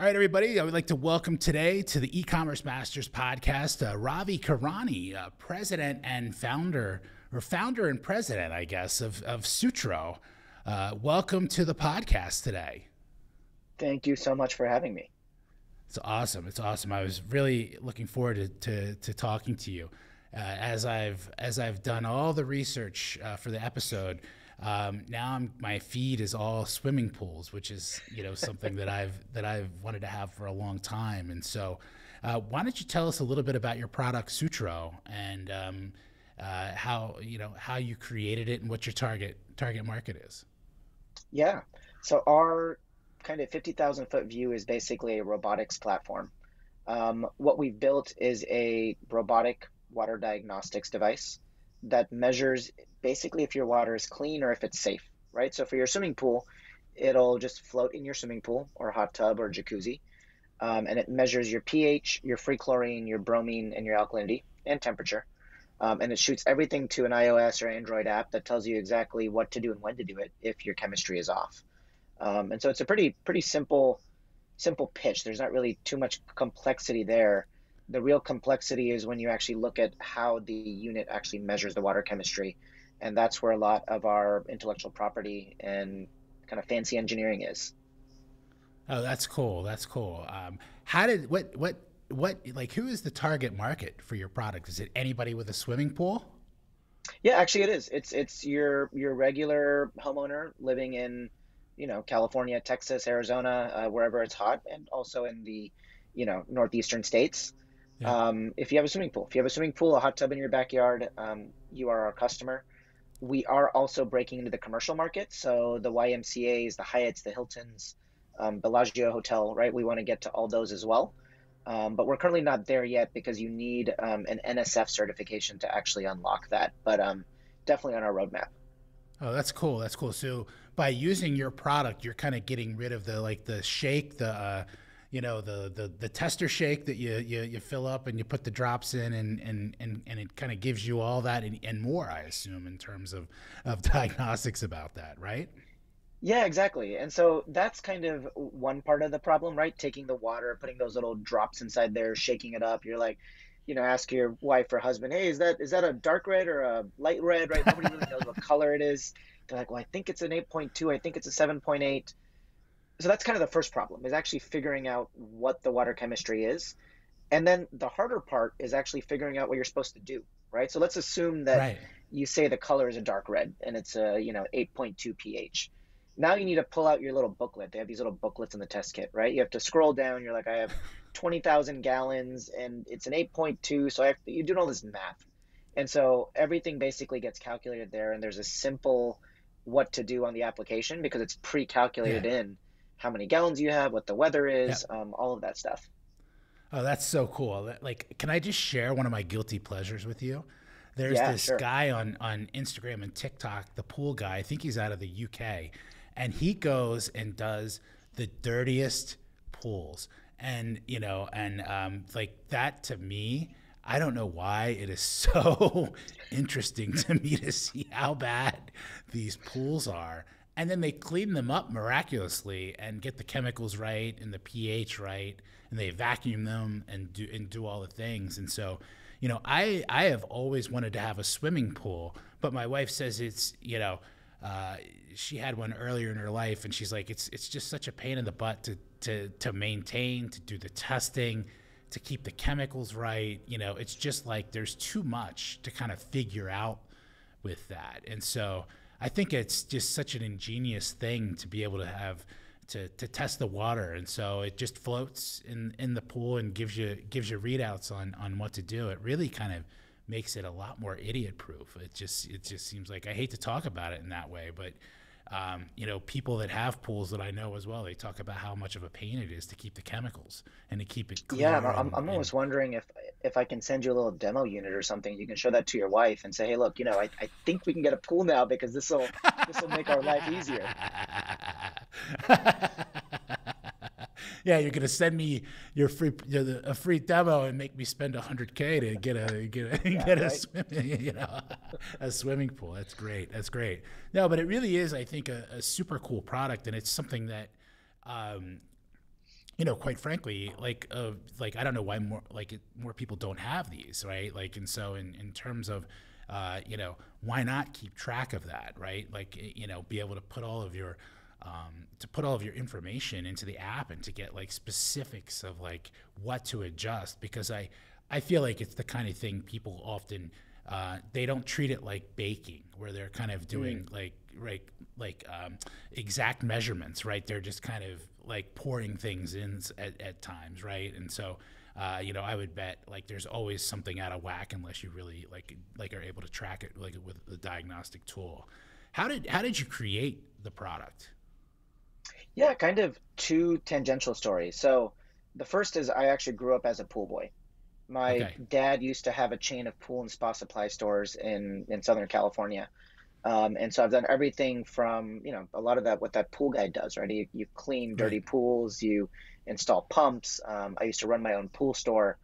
All right, everybody. I would like to welcome today to the e-commerce masters podcast, uh, Ravi Kurani, uh, president and founder, or founder and president, I guess, of of Sutro. Uh, welcome to the podcast today. Thank you so much for having me. It's awesome. It's awesome. I was really looking forward to to, to talking to you. Uh, as I've as I've done all the research uh, for the episode, um, now I'm, my feed is all swimming pools, which is you know something that I've that I've wanted to have for a long time. And so, uh, why don't you tell us a little bit about your product Sutro and um, uh, how you know how you created it and what your target target market is? Yeah. So our kind of fifty thousand foot view is basically a robotics platform. Um, what we've built is a robotic water diagnostics device that measures basically if your water is clean or if it's safe, right? So for your swimming pool, it'll just float in your swimming pool or hot tub or jacuzzi. Um, and it measures your pH, your free chlorine, your bromine, and your alkalinity and temperature. Um, and it shoots everything to an iOS or Android app that tells you exactly what to do and when to do it if your chemistry is off. Um, and so it's a pretty pretty simple simple pitch. There's not really too much complexity there the real complexity is when you actually look at how the unit actually measures the water chemistry and that's where a lot of our intellectual property and kind of fancy engineering is. Oh that's cool that's cool. Um, how did what what what like who is the target market for your product? Is it anybody with a swimming pool? Yeah actually it is. It's it's your your regular homeowner living in you know california texas arizona uh, wherever it's hot and also in the you know northeastern states. Yeah. Um, if you have a swimming pool, if you have a swimming pool, a hot tub in your backyard, um, you are our customer. We are also breaking into the commercial market. So the YMCA's, the Hyatts, the Hiltons, um, Bellagio Hotel, right? We want to get to all those as well. Um, but we're currently not there yet because you need um, an NSF certification to actually unlock that. But um, definitely on our roadmap. Oh, that's cool. That's cool. So by using your product, you're kind of getting rid of the like the shake, the uh, you know the the the tester shake that you you, you fill up and you put the drops in and and and, and it kind of gives you all that and, and more i assume in terms of of diagnostics about that right? Yeah exactly. And so that's kind of one part of the problem right? Taking the water putting those little drops inside there shaking it up. You're like you know ask your wife or husband hey is that is that a dark red or a light red? Right? Nobody really knows what color it is. They're like well i think it's an 8.2 i think it's a 7.8 so that's kind of the first problem is actually figuring out what the water chemistry is. And then the harder part is actually figuring out what you're supposed to do right? So let's assume that right. you say the color is a dark red and it's a you know 8.2 ph. Now you need to pull out your little booklet. They have these little booklets in the test kit right? You have to scroll down. You're like i have 20000 gallons and it's an 8.2 so I have, you're doing all this math. And so everything basically gets calculated there and there's a simple what to do on the application because it's pre-calculated yeah. in how many gallons you have, what the weather is, um, all of that stuff. Oh, that's so cool. Like, can I just share one of my guilty pleasures with you? There's yeah, this sure. guy on, on Instagram and TikTok, the pool guy. I think he's out of the UK. And he goes and does the dirtiest pools. And, you know, and um, like that to me, I don't know why it is so interesting to me to see how bad these pools are and then they clean them up miraculously and get the chemicals right and the pH right, and they vacuum them and do and do all the things. And so, you know, I I have always wanted to have a swimming pool, but my wife says it's you know. Uh, she had one earlier in her life, and she's like, "It's it's just such a pain in the butt to to to maintain, to do the testing, to keep the chemicals right. You know, it's just like there's too much to kind of figure out with that." And so, I think it's just such an ingenious thing to be able to have to, to test the water, and so it just floats in, in the pool and gives you gives you readouts on on what to do. It really kind of makes it a lot more idiot proof. It just it just seems like I hate to talk about it in that way, but um, you know, people that have pools that I know as well, they talk about how much of a pain it is to keep the chemicals and to keep it clear. Yeah, I'm, and, I'm almost and, wondering if if I can send you a little demo unit or something. You can show that to your wife and say, "Hey, look, you know, I, I think we can get a pool now because this will this will make our life easier." yeah, you're gonna send me your free a free demo and make me spend hundred k to get a get a yeah, get a swimming you know a swimming pool. That's great. That's great. No, but it really is, I think, a, a super cool product, and it's something that. Um, you know, quite frankly, like, uh, like I don't know why more like it, more people don't have these, right? Like, and so in in terms of, uh, you know, why not keep track of that, right? Like, you know, be able to put all of your um, to put all of your information into the app and to get like specifics of like what to adjust because I I feel like it's the kind of thing people often uh, they don't treat it like baking where they're kind of doing mm. like like like um, exact measurements right? They're just kind of like pouring things in at, at times right? And so uh, you know I would bet like there's always something out of whack unless you really like like are able to track it like with the diagnostic tool. How did how did you create the product yeah, kind of two tangential stories. So the first is I actually grew up as a pool boy. My okay. dad used to have a chain of pool and spa supply stores in in Southern California. Um, and so I've done everything from, you know, a lot of that, what that pool guy does, right? You, you clean dirty right. pools, you install pumps. Um, I used to run my own pool store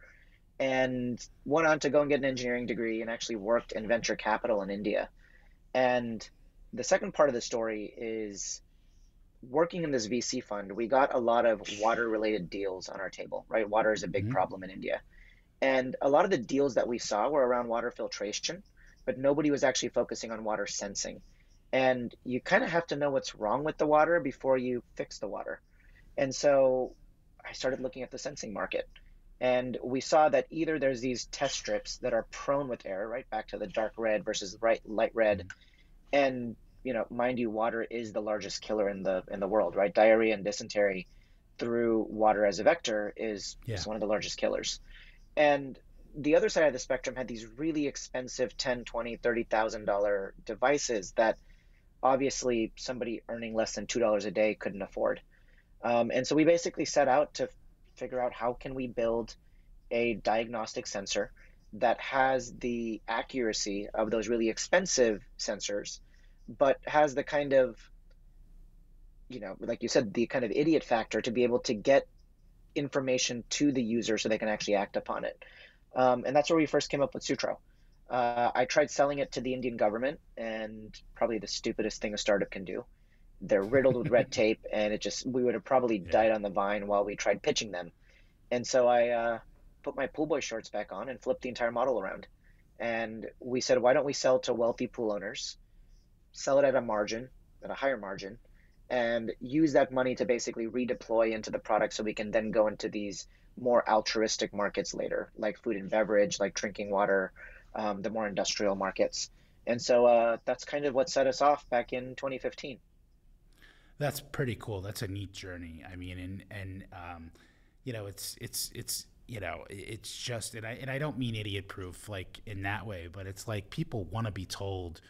and went on to go and get an engineering degree and actually worked in venture capital in India. And the second part of the story is working in this VC fund, we got a lot of water related deals on our table, right? Water is a big mm-hmm. problem in India. And a lot of the deals that we saw were around water filtration, but nobody was actually focusing on water sensing. And you kind of have to know what's wrong with the water before you fix the water. And so I started looking at the sensing market. And we saw that either there's these test strips that are prone with error, right? Back to the dark red versus bright light red. Mm-hmm. And you know, mind you, water is the largest killer in the in the world, right? Diarrhea and dysentery through water as a vector is, yeah. is one of the largest killers. And the other side of the spectrum had these really expensive 10, 20, 30,000 dollar devices that obviously somebody earning less than $2 a day couldn't afford. Um, and so we basically set out to figure out how can we build a diagnostic sensor that has the accuracy of those really expensive sensors but has the kind of you know like you said the kind of idiot factor to be able to get information to the user so they can actually act upon it. Um, and that's where we first came up with sutro. Uh, i tried selling it to the indian government and probably the stupidest thing a startup can do. They're riddled with red tape and it just we would have probably yeah. died on the vine while we tried pitching them. And so i uh, put my pool boy shorts back on and flipped the entire model around. And we said why don't we sell to wealthy pool owners sell it at a margin, at a higher margin, and use that money to basically redeploy into the product so we can then go into these more altruistic markets later, like food and beverage, like drinking water, um, the more industrial markets. And so uh, that's kind of what set us off back in 2015. That's pretty cool. That's a neat journey. I mean, and and um, you know, it's it's it's you know, it's just and I and I don't mean idiot proof like in that way, but it's like people want to be told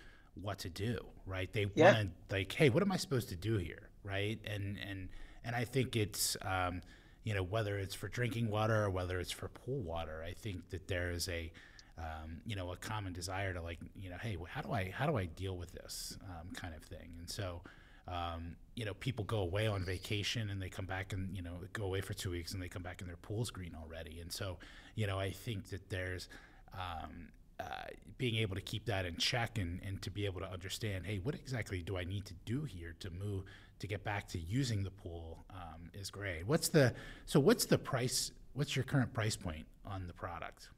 what to do, right? They yeah. want like, hey, what am I supposed to do here, right? And and and I think it's um, you know whether it's for drinking water or whether it's for pool water, I think that there is a um, you know a common desire to like you know hey how do I how do I deal with this um, kind of thing, and so. Um, you know, people go away on vacation and they come back and you know go away for two weeks and they come back and their pool's green already. And so, you know, I think that there's um, uh, being able to keep that in check and, and to be able to understand, hey, what exactly do I need to do here to move to get back to using the pool um, is great. What's the so what's the price? What's your current price point on the product?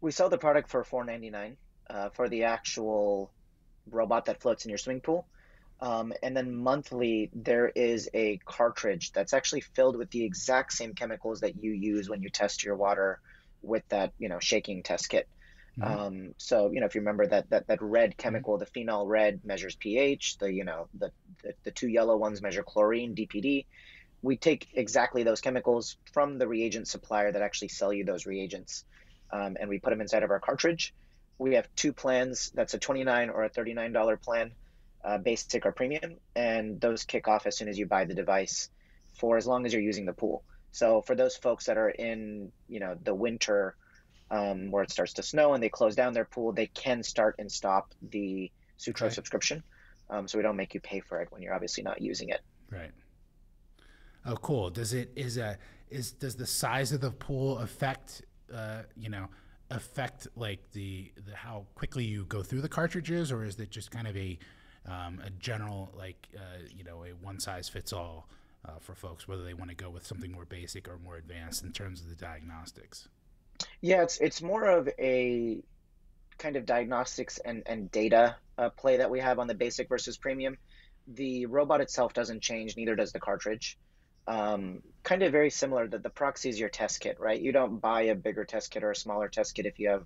We sell the product for four ninety nine uh, for the actual robot that floats in your swimming pool. Um, and then monthly, there is a cartridge that's actually filled with the exact same chemicals that you use when you test your water with that, you know, shaking test kit. Mm-hmm. Um, so you know, if you remember that that that red mm-hmm. chemical, mm-hmm. the phenol red measures pH. The you know the, the the two yellow ones measure chlorine, DPD. We take exactly those chemicals from the reagent supplier that actually sell you those reagents, um, and we put them inside of our cartridge. We have two plans. That's a twenty nine or a thirty nine dollar plan, uh, basic or premium, and those kick off as soon as you buy the device, for as long as you're using the pool. So for those folks that are in you know the winter um, where it starts to snow and they close down their pool, they can start and stop the Sutro okay. subscription. Um, so we don't make you pay for it when you're obviously not using it. Right. Oh, cool. Does it is a is does the size of the pool affect uh, you know affect like the the how quickly you go through the cartridges, or is it just kind of a um, a general like uh, you know a one size fits all uh, for folks, whether they want to go with something more basic or more advanced in terms of the diagnostics? Yeah, it's it's more of a kind of diagnostics and and data uh, play that we have on the basic versus premium. The robot itself doesn't change, neither does the cartridge. Um, kind of very similar that the proxy is your test kit, right? You don't buy a bigger test kit or a smaller test kit if you have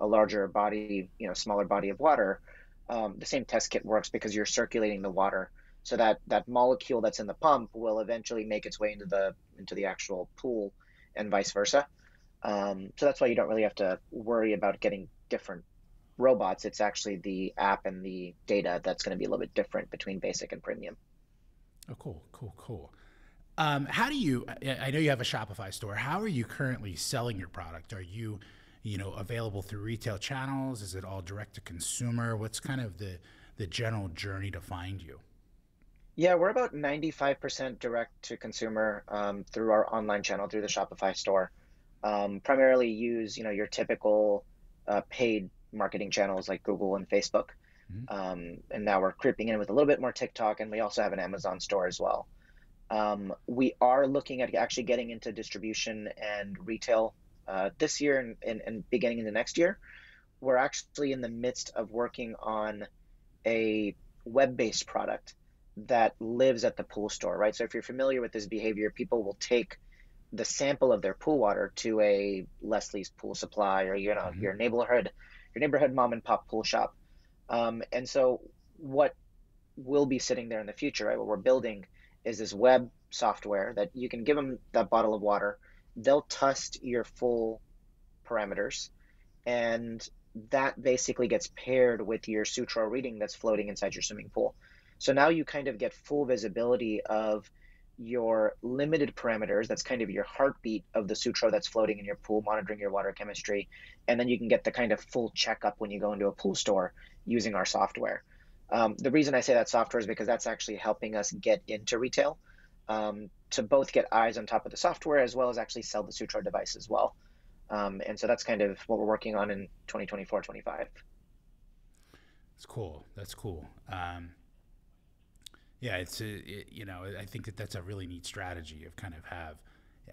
a larger body, you know, smaller body of water. Um, the same test kit works because you're circulating the water so that that molecule that's in the pump will eventually make its way into the into the actual pool and vice versa um, so that's why you don't really have to worry about getting different robots. It's actually the app and the data that's going to be a little bit different between basic and premium. Oh cool cool cool. Um, how do you i know you have a shopify store. How are you currently selling your product? Are you you know available through retail channels? Is it all direct to consumer? What's kind of the the general journey to find you? Yeah, we're about 95% direct to consumer um, through our online channel, through the Shopify store. Um, primarily use, you know, your typical uh, paid marketing channels like Google and Facebook. Mm-hmm. Um, and now we're creeping in with a little bit more TikTok, and we also have an Amazon store as well. Um, we are looking at actually getting into distribution and retail uh, this year and, and, and beginning into next year. We're actually in the midst of working on a web based product that lives at the pool store, right? So if you're familiar with this behavior, people will take the sample of their pool water to a Leslie's pool supply or you know mm-hmm. your neighborhood your neighborhood mom and pop pool shop. Um, and so what will be sitting there in the future, right? What we're building is this web software that you can give them that bottle of water. They'll test your full parameters, and that basically gets paired with your Sutro reading that's floating inside your swimming pool. So now you kind of get full visibility of your limited parameters. That's kind of your heartbeat of the Sutro that's floating in your pool, monitoring your water chemistry. And then you can get the kind of full checkup when you go into a pool store using our software. Um, the reason I say that software is because that's actually helping us get into retail um, to both get eyes on top of the software as well as actually sell the Sutro device as well. Um, and so that's kind of what we're working on in 2024 25. That's cool. That's cool. Um, yeah, it's a, it, you know I think that that's a really neat strategy of kind of have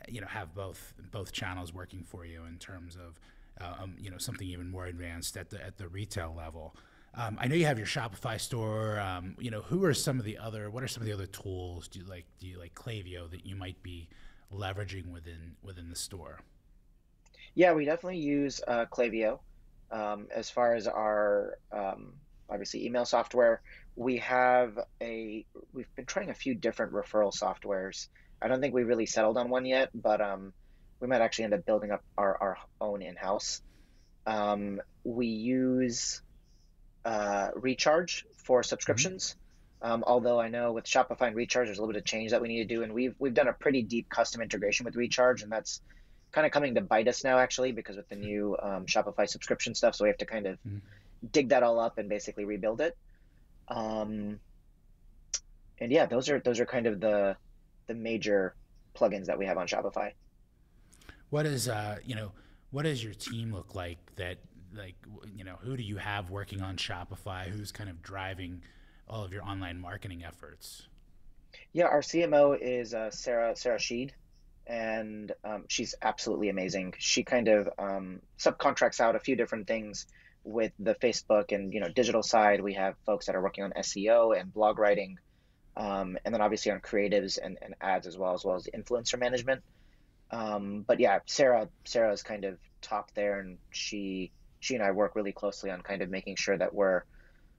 you know have both both channels working for you in terms of uh, um, you know something even more advanced at the at the retail level. Um, I know you have your Shopify store. Um, you know, who are some of the other? What are some of the other tools? Do you like do you like Klaviyo that you might be leveraging within within the store? Yeah, we definitely use uh, Klaviyo um, as far as our um, obviously email software we have a we've been trying a few different referral softwares. I don't think we really settled on one yet, but um, we might actually end up building up our, our own in house. Um, we use uh, Recharge for subscriptions. Mm-hmm. Um, although I know with Shopify and Recharge, there's a little bit of change that we need to do, and we've we've done a pretty deep custom integration with Recharge, and that's kind of coming to bite us now, actually, because with the new um, Shopify subscription stuff, so we have to kind of mm-hmm. Dig that all up and basically rebuild it. Um, and yeah, those are those are kind of the the major plugins that we have on Shopify. What is uh you know what does your team look like that like you know who do you have working on Shopify? Who's kind of driving all of your online marketing efforts? Yeah, our CMO is uh, Sarah Sarah Sheed, and um, she's absolutely amazing. She kind of um, subcontracts out a few different things with the Facebook and you know digital side, we have folks that are working on SEO and blog writing, um, and then obviously on creatives and, and ads as well, as well as influencer management. Um, but yeah, Sarah Sarah is kind of top there, and she she and I work really closely on kind of making sure that we're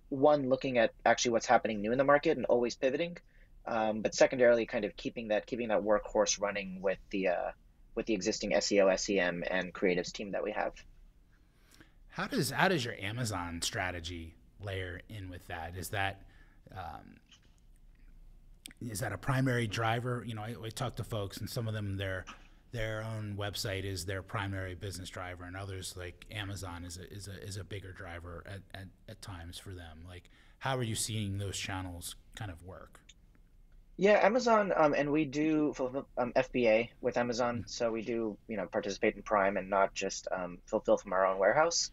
one looking at actually what's happening new in the market and always pivoting, um, but secondarily kind of keeping that keeping that workhorse running with the uh, with the existing SEO, SEM, and creatives team that we have. How does how does your Amazon strategy layer in with that? Is that um, is that a primary driver? You know, I, I talk to folks, and some of them their their own website is their primary business driver, and others like Amazon is a is a is a bigger driver at, at, at times for them. Like, how are you seeing those channels kind of work? Yeah, Amazon, um, and we do um, FBA with Amazon, mm-hmm. so we do you know participate in Prime and not just um, fulfill from our own warehouse.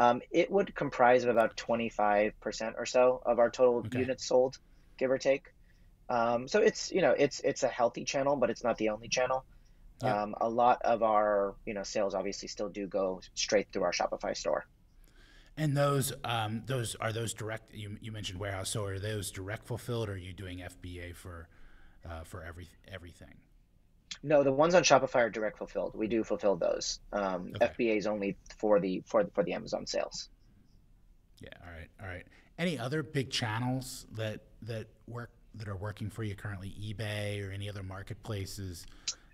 Um, it would comprise of about 25% or so of our total okay. units sold, give or take. Um, so it's you know it's it's a healthy channel, but it's not the only channel. Yeah. Um, a lot of our you know sales obviously still do go straight through our Shopify store. And those um, those are those direct. You, you mentioned warehouse, so are those direct fulfilled, or are you doing FBA for uh, for every everything? No, the ones on Shopify are direct fulfilled. We do fulfill those. Um, okay. FBA is only for the for for the Amazon sales. Yeah. All right. All right. Any other big channels that that work that are working for you currently? eBay or any other marketplaces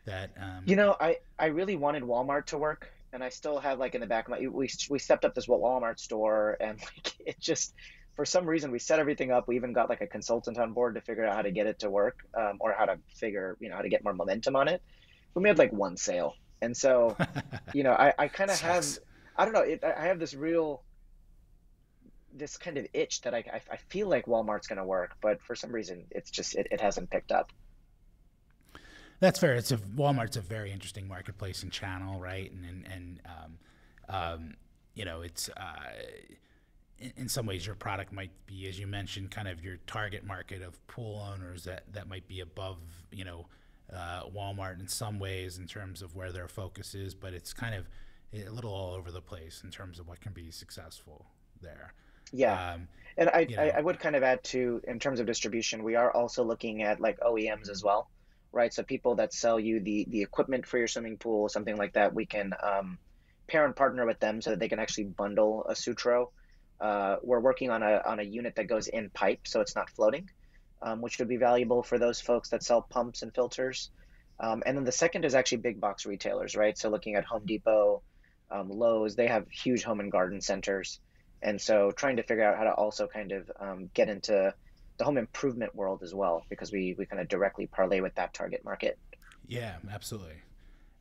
that? Um... You know, I I really wanted Walmart to work, and I still have like in the back of my we we stepped up this Walmart store, and like it just for some reason we set everything up. We even got like a consultant on board to figure out how to get it to work, um, or how to figure you know how to get more momentum on it. We made like one sale, and so you know I I kind of have I don't know it, I have this real this kind of itch that I I, I feel like Walmart's going to work, but for some reason it's just it, it hasn't picked up. That's fair. It's a Walmart's a very interesting marketplace and channel, right? And and, and um, um, you know, it's uh, in, some ways your product might be, as you mentioned, kind of your target market of pool owners that that might be above, you know, uh, Walmart in some ways in terms of where their focus is, but it's kind of a little all over the place in terms of what can be successful there. Yeah. Um, and I, you know, I, I would kind of add to, in terms of distribution, we are also looking at like OEMs as well, right? So people that sell you the the equipment for your swimming pool, something like that, we can um, pair and partner with them so that they can actually bundle a Sutro. Uh, we're working on a on a unit that goes in pipe, so it's not floating, um, which would be valuable for those folks that sell pumps and filters. Um, and then the second is actually big box retailers, right? So looking at Home Depot, um, Lowe's, they have huge home and garden centers and so trying to figure out how to also kind of um, get into the home improvement world as well because we we kind of directly parlay with that target market yeah absolutely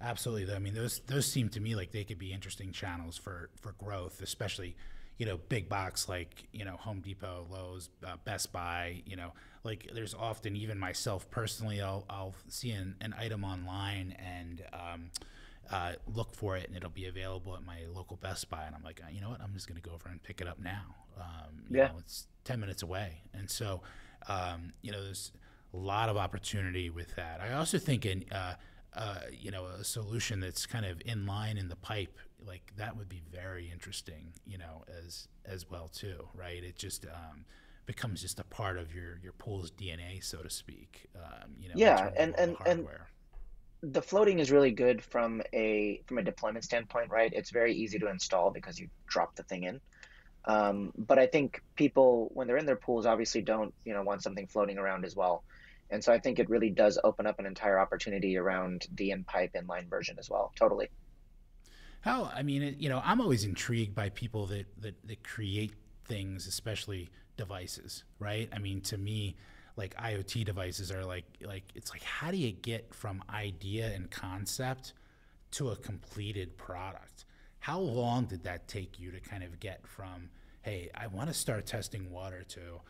absolutely i mean those those seem to me like they could be interesting channels for for growth especially you know big box like you know home depot lowes uh, best buy you know like there's often even myself personally i'll, I'll see an, an item online and um, uh, look for it and it'll be available at my local Best Buy. And I'm like, you know what? I'm just going to go over and pick it up now. Um, yeah. Know, it's 10 minutes away. And so, um, you know, there's a lot of opportunity with that. I also think in, uh, uh, you know, a solution that's kind of in line in the pipe, like that would be very interesting, you know, as, as well too, right? It just, um, becomes just a part of your, your pool's DNA, so to speak. Um, you know, yeah. And, and, and, the floating is really good from a from a deployment standpoint, right? It's very easy to install because you drop the thing in. Um, but I think people, when they're in their pools, obviously don't you know want something floating around as well. And so I think it really does open up an entire opportunity around the in pipe inline version as well. Totally. How I mean, it, you know, I'm always intrigued by people that that, that create things, especially devices, right? I mean, to me like IoT devices are like like it's like how do you get from idea and concept to a completed product? How long did that take you to kind of get from hey, I want to start testing water to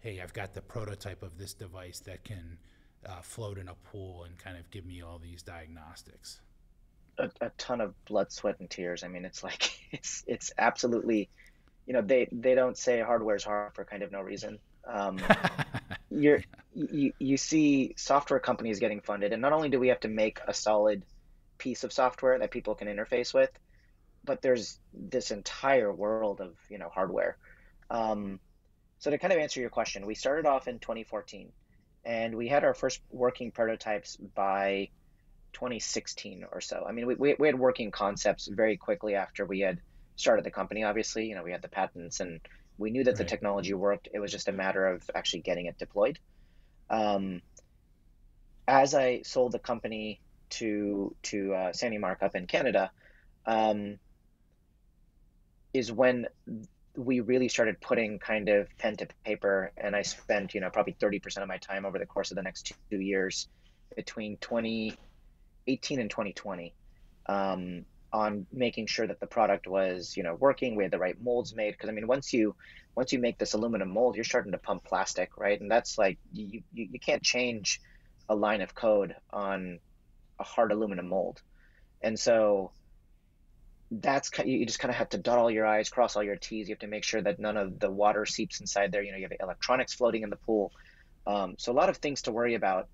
hey, I've got the prototype of this device that can uh, float in a pool and kind of give me all these diagnostics? A, a ton of blood, sweat, and tears. I mean, it's like it's it's absolutely, you know, they they don't say hardware's hard for kind of no reason. Um, you're you, you see software companies getting funded, and not only do we have to make a solid piece of software that people can interface with, but there's this entire world of you know hardware. Um, so to kind of answer your question, we started off in 2014, and we had our first working prototypes by 2016 or so. I mean, we, we, we had working concepts very quickly after we had started the company. Obviously, you know, we had the patents and we knew that right. the technology worked. It was just a matter of actually getting it deployed. Um, as I sold the company to to uh, Sanimarc up in Canada, um, is when we really started putting kind of pen to paper, and I spent you know probably thirty percent of my time over the course of the next two years between 2018 and 2020 um, on making sure that the product was you know working we had the right molds made because i mean once you once you make this aluminum mold you're starting to pump plastic right? And that's like you, you, you can't change a line of code on a hard aluminum mold. And so that's you just kind of have to dot all your i's cross all your t's. You have to make sure that none of the water seeps inside there. You know you have electronics floating in the pool. Um, so a lot of things to worry about,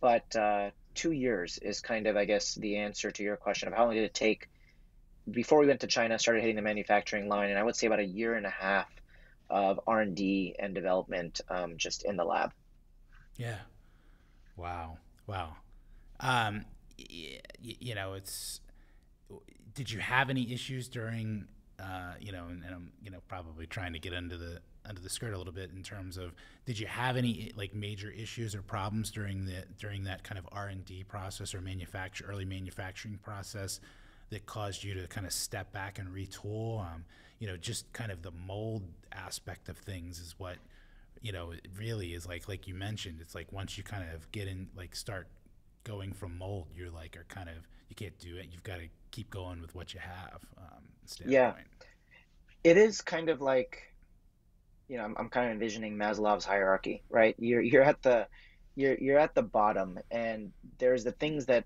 but uh, two years is kind of, I guess, the answer to your question of how long did it take before we went to China, started hitting the manufacturing line, and I would say about a year and a half of R and D and development um, just in the lab. Yeah. Wow. Wow. Um, y- you know, it's. Did you have any issues during? Uh, you know, and, and, I'm you know probably trying to get into the under the skirt a little bit in terms of did you have any like major issues or problems during the during that kind of R and D process or manufacture early manufacturing process that caused you to kind of step back and retool? Um, you know, just kind of the mold aspect of things is what you know it really is like like you mentioned it's like once you kind of get in like start going from mold you're like are kind of you can't do it. You've got to keep going with what you have um, yeah. It is kind of like you know I'm, I'm kind of envisioning maslow's hierarchy right you're you're at the you're you're at the bottom and there's the things that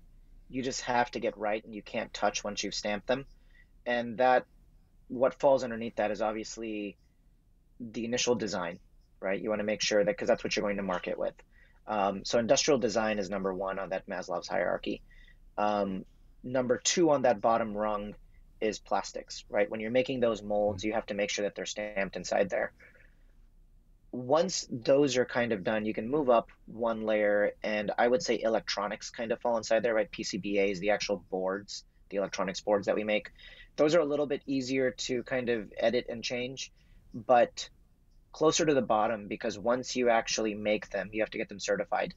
you just have to get right and you can't touch once you've stamped them and that what falls underneath that is obviously the initial design right? You want to make sure that because that's what you're going to market with. Um, so industrial design is number one on that Maslow's hierarchy. Um, number two on that bottom rung is plastics, right? When you're making those molds, you have to make sure that they're stamped inside there. Once those are kind of done, you can move up one layer, and I would say electronics kind of fall inside there, right? PCBAs, the actual boards, the electronics boards that we make. Those are a little bit easier to kind of edit and change, but closer to the bottom because once you actually make them, you have to get them certified.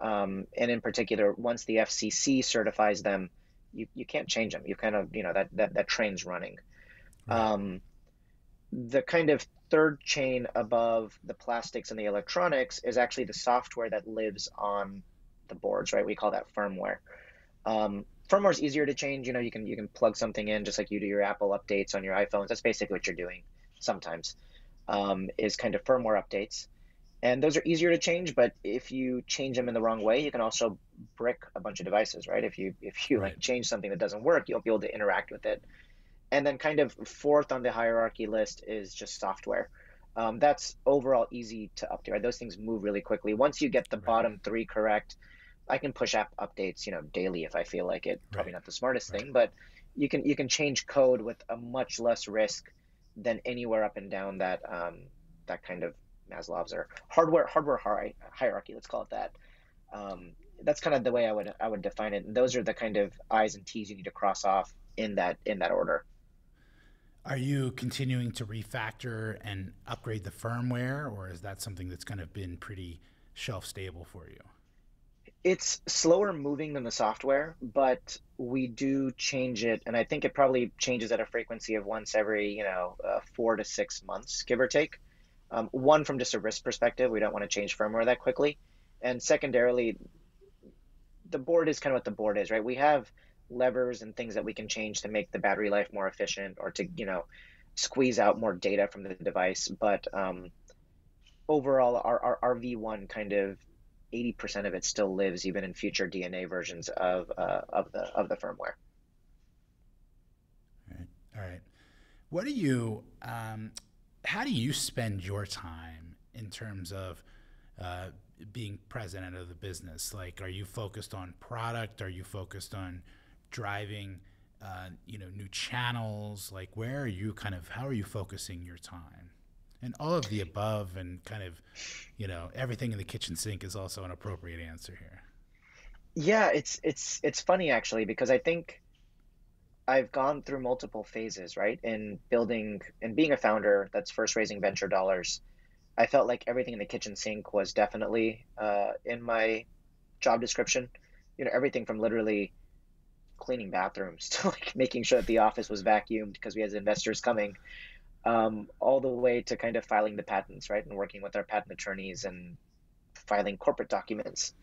Um, and in particular, once the FCC certifies them, you, you can't change them. You kind of, you know, that, that, that train's running. Right. Um, the kind of third chain above the plastics and the electronics is actually the software that lives on the boards, right? We call that firmware. Um, firmware is easier to change. You know, you can you can plug something in just like you do your Apple updates on your iPhones. That's basically what you're doing sometimes um, is kind of firmware updates. And those are easier to change, but if you change them in the wrong way, you can also brick a bunch of devices, right? If you if you right. like change something that doesn't work, you won't be able to interact with it. And then kind of fourth on the hierarchy list is just software. Um, that's overall easy to update. Right? Those things move really quickly. Once you get the right. bottom three correct, I can push app updates, you know, daily if I feel like it. Probably right. not the smartest thing, but you can you can change code with a much less risk than anywhere up and down that um, that kind of Maslow's or hardware hardware hierarchy. Let's call it that. Um, that's kind of the way I would I would define it. And those are the kind of I's and T's you need to cross off in that in that order. Are you continuing to refactor and upgrade the firmware, or is that something that's kind of been pretty shelf stable for you? it's slower moving than the software, but we do change it, and I think it probably changes at a frequency of once every, you know, uh, four to six months, give or take. Um, one from just a risk perspective, we don't want to change firmware that quickly, and secondarily, the board is kind of what the board is, right? We have levers and things that we can change to make the battery life more efficient or to, you know, squeeze out more data from the device, but um, overall, our, our, our V1 kind of 80% of it still lives even in future DNA versions of, uh, of, the, of the firmware. All right. What do you, um, how do you spend your time in terms of uh, being president of the business? Like, are you focused on product? Are you focused on driving, uh, you know, new channels? Like, where are you kind of, how are you focusing your time? and all of the above and kind of you know everything in the kitchen sink is also an appropriate answer here yeah it's it's it's funny actually because i think i've gone through multiple phases right in building and being a founder that's first raising venture dollars i felt like everything in the kitchen sink was definitely uh, in my job description you know everything from literally cleaning bathrooms to like making sure that the office was vacuumed because we had investors coming um, all the way to kind of filing the patents, right, and working with our patent attorneys and filing corporate documents.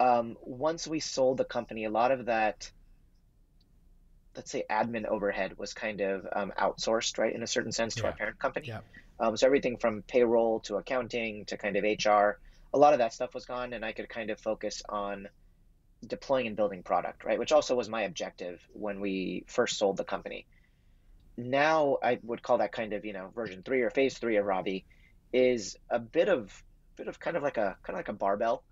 Um, once we sold the company, a lot of that, let's say, admin overhead was kind of um, outsourced, right, in a certain sense, to yeah. our parent company. Yeah. Um, so everything from payroll to accounting to kind of HR, a lot of that stuff was gone, and I could kind of focus on deploying and building product, right, which also was my objective when we first sold the company now I would call that kind of you know version three or phase three of Ravi is a bit of bit of kind of like a kind of like a barbell.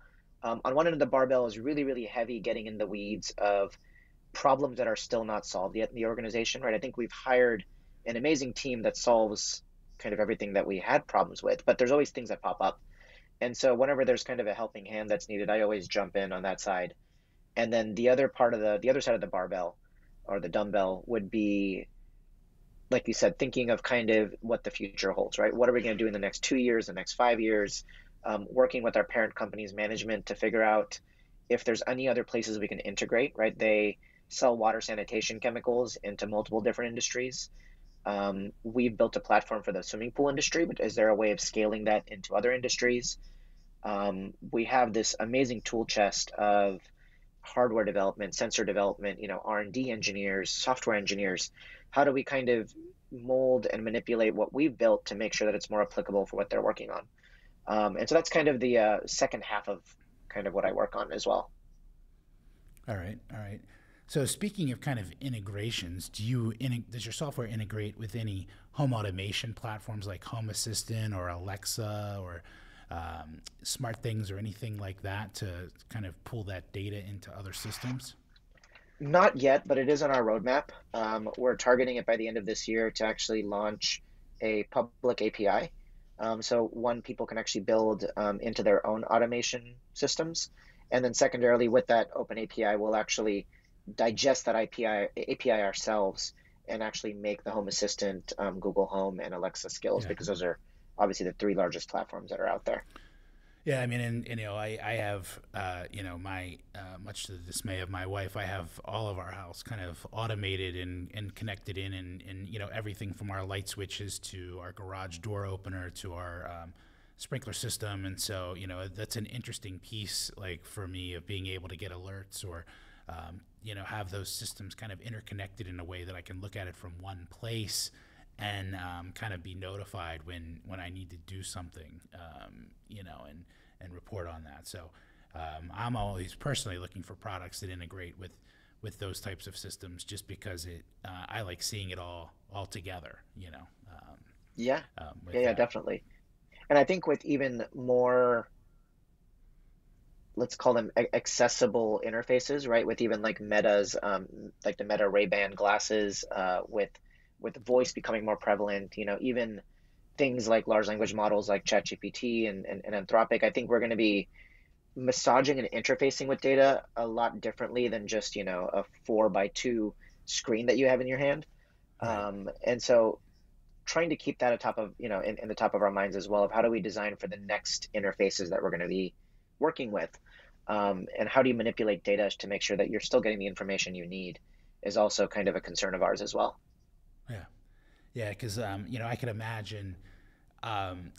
Um, on one end of the barbell is really really heavy, getting in the weeds of problems that are still not solved yet in the organization. Right. I think we've hired an amazing team that solves kind of everything that we had problems with, but there's always things that pop up. And so whenever there's kind of a helping hand that's needed, I always jump in on that side. And then the other part of the the other side of the barbell or the dumbbell would be like you said, thinking of kind of what the future holds, right? What are we going to do in the next two years, the next five years? Um, working with our parent company's management to figure out if there's any other places we can integrate, right? They sell water sanitation chemicals into multiple different industries. Um, we've built a platform for the swimming pool industry, but is there a way of scaling that into other industries? Um, we have this amazing tool chest of hardware development, sensor development, you know, R&D engineers, software engineers. How do we kind of mold and manipulate what we've built to make sure that it's more applicable for what they're working on? Um, and so that's kind of the uh, second half of kind of what I work on as well. All right, all right. So speaking of kind of integrations, do you does your software integrate with any home automation platforms like Home Assistant or Alexa or um, SmartThings or anything like that to kind of pull that data into other systems? Not yet, but it is on our roadmap. Um, we're targeting it by the end of this year to actually launch a public API. Um, so one, people can actually build um, into their own automation systems, and then secondarily, with that open API, we'll actually digest that API, API ourselves and actually make the Home Assistant, um, Google Home, and Alexa skills yeah. because those are obviously the three largest platforms that are out there. Yeah, I mean, and, and you know, I I have uh, you know my uh, much to the dismay of my wife, I have all of our house kind of automated and, and connected in, and, and you know everything from our light switches to our garage door opener to our um, sprinkler system, and so you know that's an interesting piece like for me of being able to get alerts or um, you know, have those systems kind of interconnected in a way that I can look at it from one place and um, kind of be notified when when I need to do something, um, you know, and and report on that. So um, I'm always personally looking for products that integrate with with those types of systems, just because it uh, I like seeing it all all together, you know. Um, yeah, um, yeah, yeah, definitely. And I think with even more let's call them accessible interfaces, right? With even like Meta's, um, like the Meta Ray Ban glasses, uh, with with voice becoming more prevalent, you know, even things like large language models like ChatGPT and, and, and Anthropic. I think we're going to be massaging and interfacing with data a lot differently than just you know a four by two screen that you have in your hand. Right. Um, and so trying to keep that at top of you know in, in the top of our minds as well of how do we design for the next interfaces that we're going to be working with um, and how do you manipulate data to make sure that you're still getting the information you need is also kind of a concern of ours as well. Yeah, yeah, because um, you know I can imagine, um,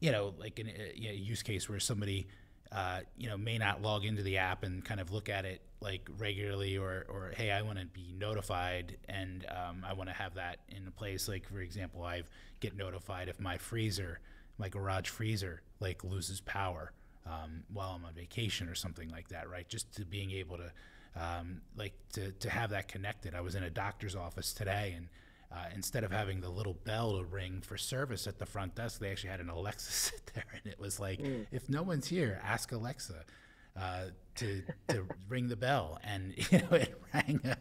you know, like a, you know, use case where somebody, uh, you know, may not log into the app and kind of look at it like regularly, or or hey, I want to be notified and um, I want to have that in a place. Like for example, I get notified if my freezer, my garage freezer, like loses power um, while I'm on vacation or something like that, right? Just to being able to, um, like, to, to have that connected. I was in a doctor's office today, and uh, instead of having the little bell to ring for service at the front desk, they actually had an Alexa sit there, and it was like, mm. if no one's here, ask Alexa uh, to to ring the bell, and you know, it rang a,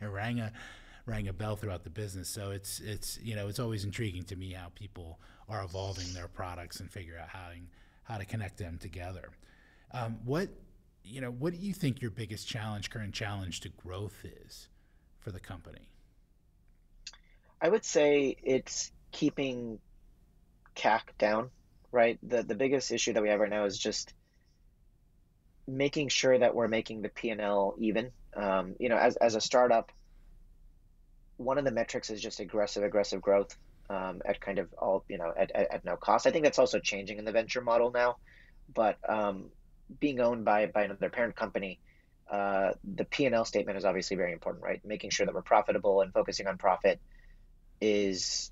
it rang a rang a bell throughout the business. So it's it's you know it's always intriguing to me how people are evolving their products and figure out how how to connect them together. Um, what you know, what do you think your biggest challenge, current challenge to growth is for the company? I would say it's keeping CAC down, right? The the biggest issue that we have right now is just making sure that we're making the P&L even. Um, you know, as, as a startup, one of the metrics is just aggressive, aggressive growth um, at kind of all you know at, at, at, no cost. I think that's also changing in the venture model now, but um, being owned by by another parent company, uh, the P and L statement is obviously very important, right? Making sure that we're profitable and focusing on profit is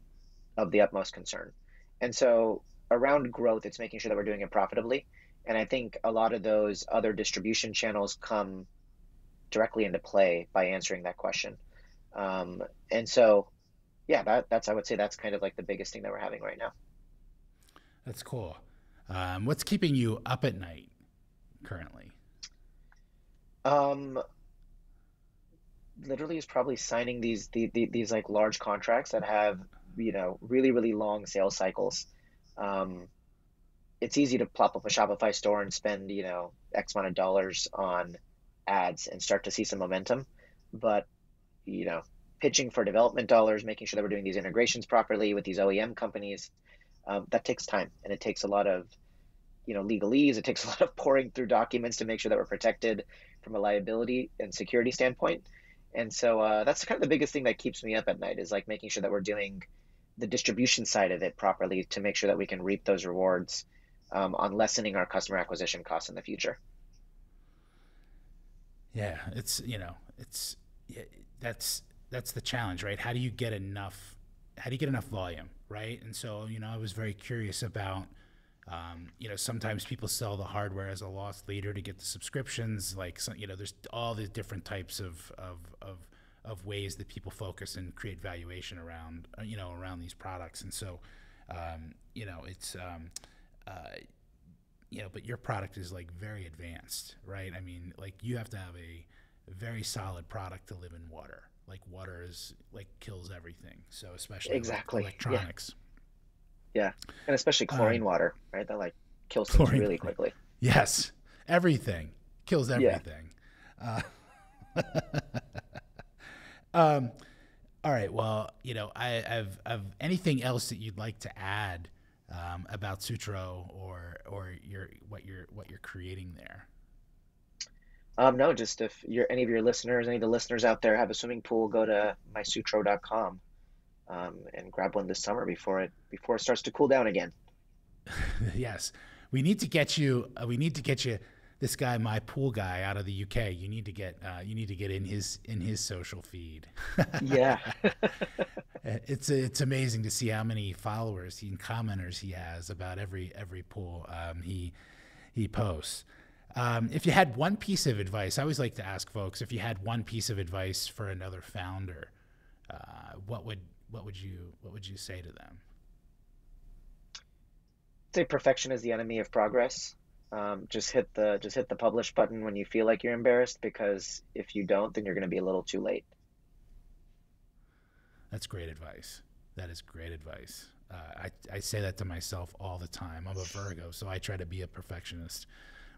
of the utmost concern. And so around growth, it's making sure that we're doing it profitably. And I think a lot of those other distribution channels come directly into play by answering that question. Um, and so yeah, that, that's I would say that's kind of like the biggest thing that we're having right now. That's cool. Um, what's keeping you up at night currently? Um, literally is probably signing these, these these like large contracts that have you know really really long sales cycles. Um, it's easy to plop up a Shopify store and spend you know X amount of dollars on ads and start to see some momentum, but you know pitching for development dollars, making sure that we're doing these integrations properly with these OEM companies, um, that takes time and it takes a lot of you know legalese. It takes a lot of pouring through documents to make sure that we're protected from a liability and security standpoint. And so uh, that's kind of the biggest thing that keeps me up at night is like making sure that we're doing the distribution side of it properly to make sure that we can reap those rewards um, on lessening our customer acquisition costs in the future. Yeah, it's you know it's yeah, that's that's the challenge, right? How do you get enough? How do you get enough volume, right? And so you know, I was very curious about. Um, you know, sometimes people sell the hardware as a loss leader to get the subscriptions. Like, you know, there's all the different types of, of, of, of ways that people focus and create valuation around, uh, you know, around these products. And so, um, you know, it's, um, uh, you know, but your product is like very advanced, right? I mean, like you have to have a very solid product to live in water. Like water is like kills everything. So especially exactly electronics. Yeah. Yeah, and especially chlorine um, water, right? That like kills things really quickly. Yes, everything kills everything. Yeah. Uh, um, all right. Well, you know, I, have I've anything else that you'd like to add um, about Sutro or or your what you're what you're creating there? Um, no, just if you're any of your listeners, any of the listeners out there have a swimming pool, go to mysutro.com um, and grab one this summer before it before it starts to cool down again. yes, we need to get you. Uh, we need to get you this guy, my pool guy out of the UK. You need to get uh, you need to get in his in his social feed. yeah, it's it's amazing to see how many followers and commenters he has about every every pool um, he he posts. Um, if you had one piece of advice, I always like to ask folks if you had one piece of advice for another founder, uh, what would what would you what would you say to them? Say perfection is the enemy of progress. Um, just hit the just hit the publish button when you feel like you're embarrassed because if you don't, then you're going to be a little too late. That's great advice. That is great advice. Uh, I, I say that to myself all the time. I'm a Virgo, so I try to be a perfectionist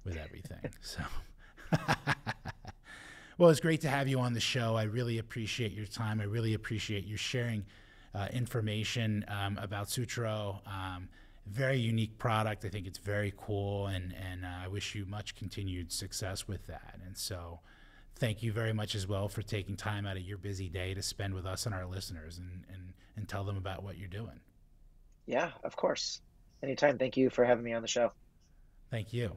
with everything. So, well, it's great to have you on the show. I really appreciate your time. I really appreciate you sharing uh, information um, about Sutro. Um, very unique product. I think it's very cool, and and uh, I wish you much continued success with that. And so, thank you very much as well for taking time out of your busy day to spend with us and our listeners, and and and tell them about what you're doing. Yeah, of course. Anytime. Thank you for having me on the show. Thank you.